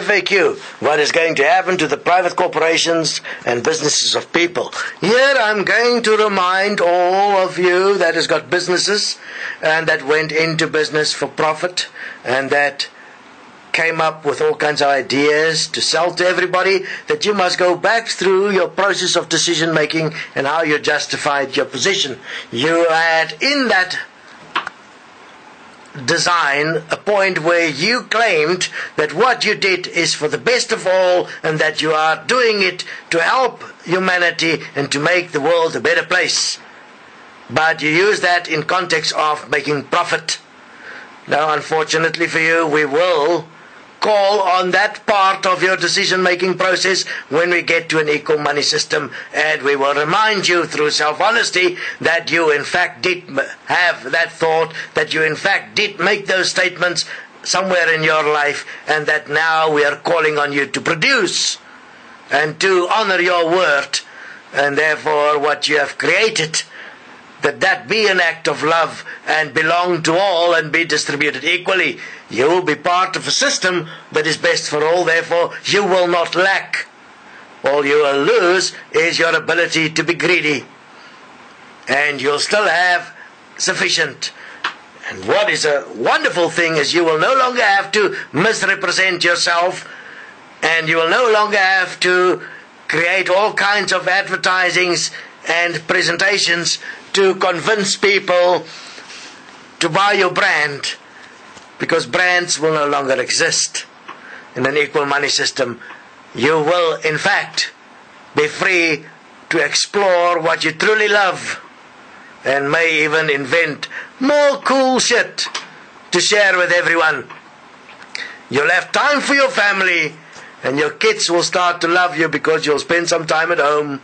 FAQ, what is going to happen to the private corporations and businesses of people. Here I'm going to remind all of you that has got businesses and that went into business for profit and that came up with all kinds of ideas to sell to everybody that you must go back through your process of decision making and how you justified your position. You had in that design a point where you claimed that what you did is for the best of all and that you are doing it to help humanity and to make the world a better place. But you use that in context of making profit. Now, unfortunately for you, we will call on that part of your decision making process when we get to an equal money system. And we will remind you through self honesty that you in fact did have that thought that you in fact did make those statements somewhere in your life and that now we are calling on you to produce and to honor your word. And therefore what you have created that that be an act of love and belong to all and be distributed equally. You will be part of a system that is best for all, therefore you will not lack. All you will lose is your ability to be greedy. And you'll still have sufficient. And what is a wonderful thing is you will no longer have to misrepresent yourself and you will no longer have to create all kinds of advertisings and presentations to convince people to buy your brand because brands will no longer exist in an equal money system. You will, in fact, be free to explore what you truly love and may even invent more cool shit to share with everyone. You'll have time for your family and your kids will start to love you because you'll spend some time at home.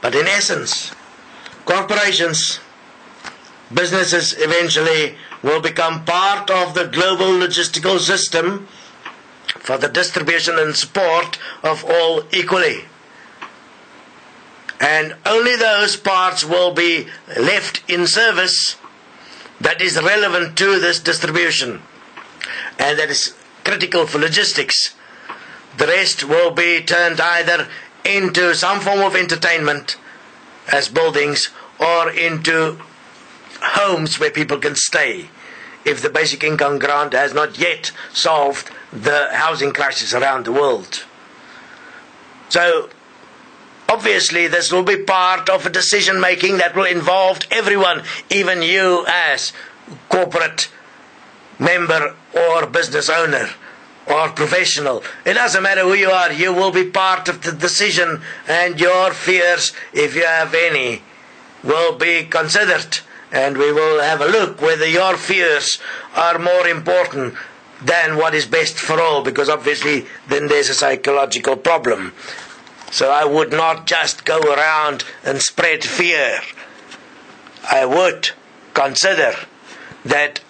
But in essence, corporations, businesses eventually will become part of the global logistical system for the distribution and support of all equally. And only those parts will be left in service that is relevant to this distribution and that is critical for logistics. The rest will be turned either into some form of entertainment as buildings or into homes where people can stay if the basic income grant has not yet solved the housing crisis around the world. So, obviously, this will be part of a decision making that will involve everyone, even you as corporate member or business owner or professional. It doesn't matter who you are, you will be part of the decision, and your fears, if you have any, will be considered. And we will have a look whether your fears are more important than what is best for all, because obviously then there's a psychological problem. So I would not just go around and spread fear. I would consider that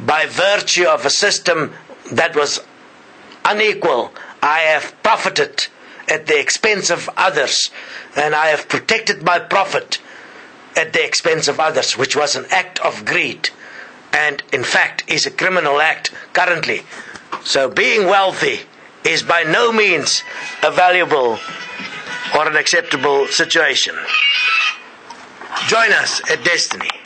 by virtue of a system that was unequal. I have profited at the expense of others, and I have protected my profit at the expense of others, which was an act of greed, and in fact is a criminal act currently. So being wealthy is by no means a valuable or an acceptable situation. Join us at Desteni.